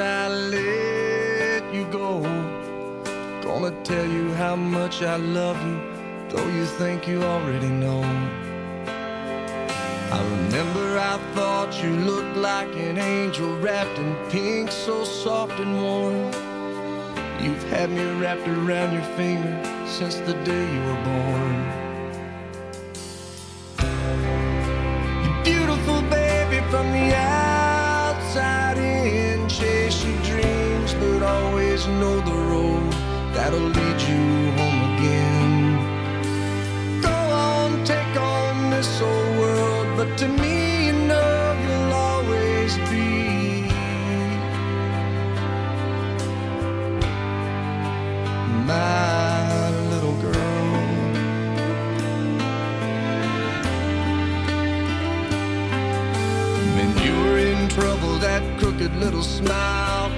I let you go. Gonna tell you how much I love you, though you think you already know. I remember I thought you looked like an angel wrapped in pink, so soft and warm. You've had me wrapped around your finger since the day you were born. Always know the road that'll lead you home again. Go on, take on this old world, but to me, you know you'll always be my little girl. When you were in trouble, that crooked little smile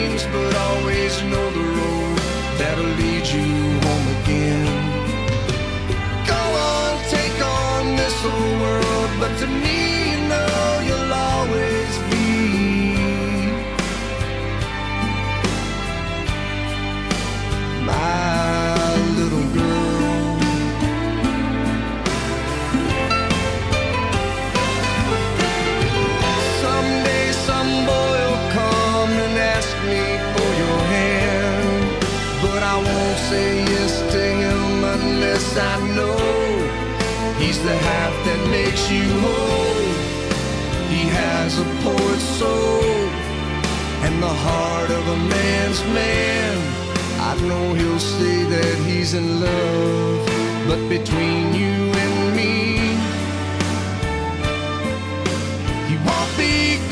that'll makes you whole. He has a poet's soul and the heart of a man's man. I know he'll say that he's in love, but between you and me, he won't be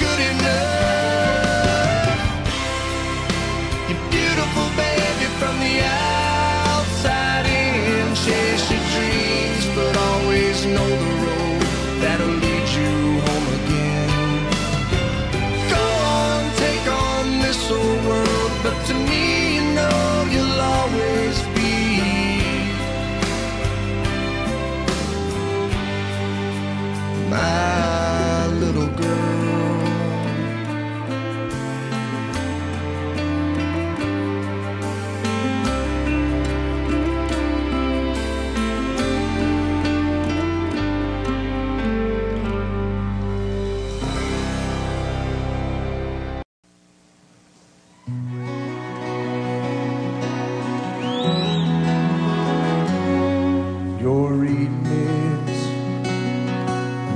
You're reading this.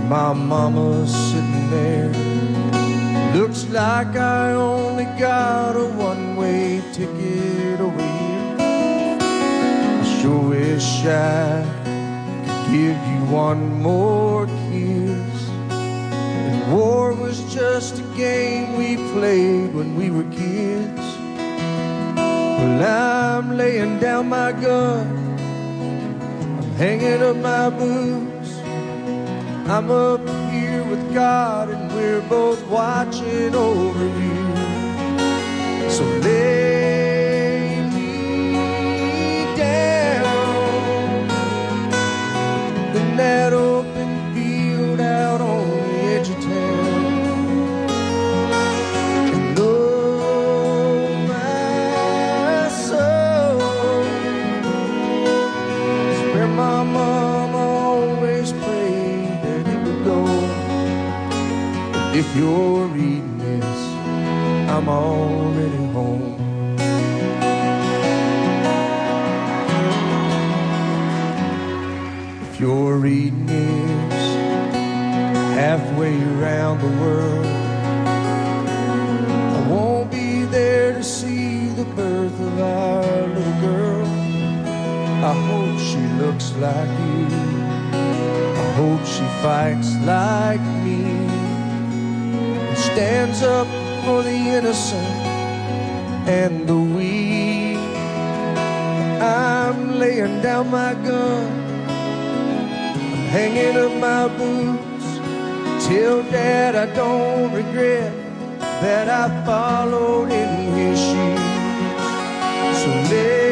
My mama's sitting there. Looks like I only got a one way ticket here. I sure wish I could give you one more kiss. And war was just a game we played when we were kids. Well, I'm laying down my gun hanging up my boots. I'm up here with God, and we're both watching over you. So lay Reading this, halfway around the world, I won't be there to see the birth of our little girl. I hope she looks like you. I hope she fights like me and stands up for the innocent and the weak. I'm laying down my gun, hanging up my boots. Tell Dad I don't regret that I followed in his shoes. So lay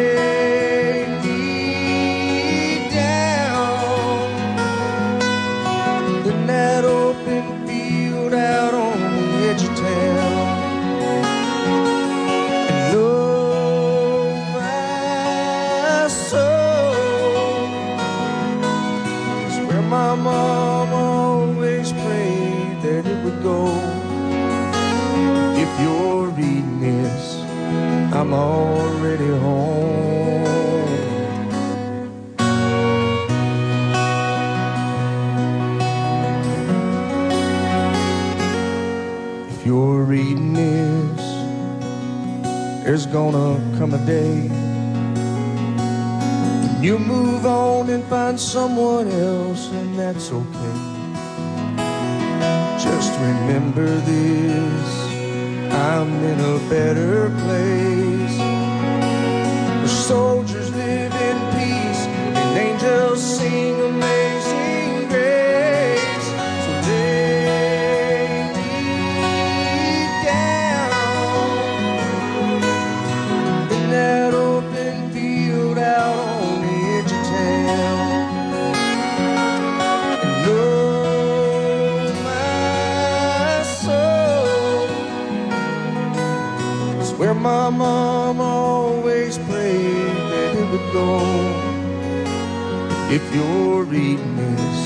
already home. If you're reading this, there's gonna come a day when you move on and find someone else, and that's okay. Just remember this I'm in a better place. Go. If you're reading this,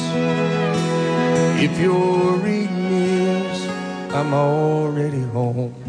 if you're reading this, I'm already home.